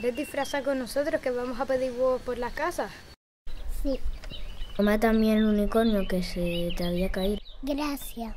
¿Quieres disfrazar con nosotros que vamos a pedir huevos por las casas? Sí. Toma también el unicornio que se te había caído. Gracias.